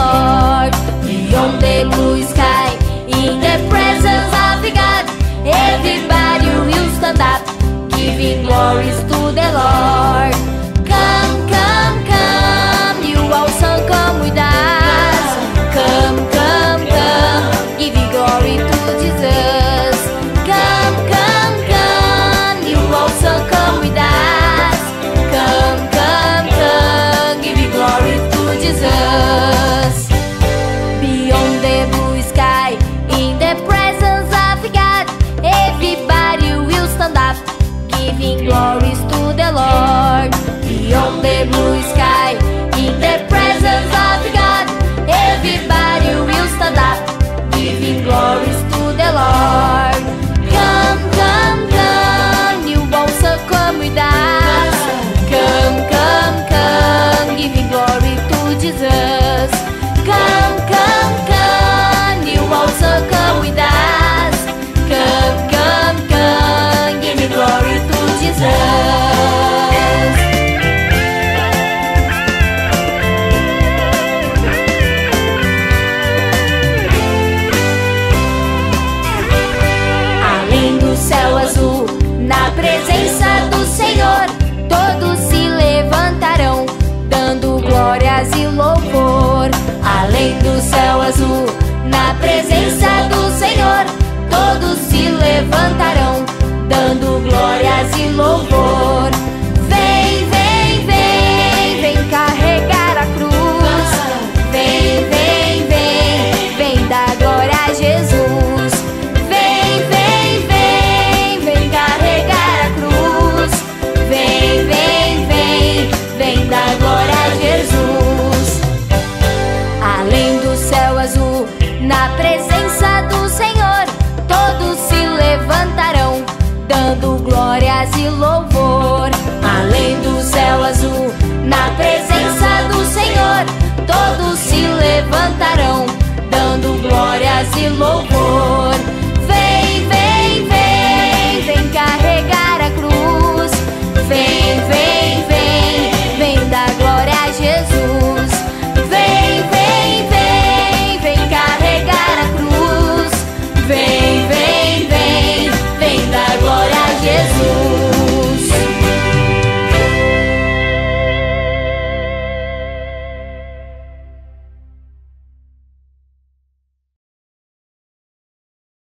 Lord, the only blue sky. Se levantarão, dando glórias e louvor. Vem, vem, vem, vem carregar a cruz. Vem, vem, vem, vem dar glória a Jesus. Vem, vem, vem, vem carregar a cruz. Vem, vem, vem, vem dar glória a Jesus. Além do céu azul, na presença do Senhor, dando glórias e louvor.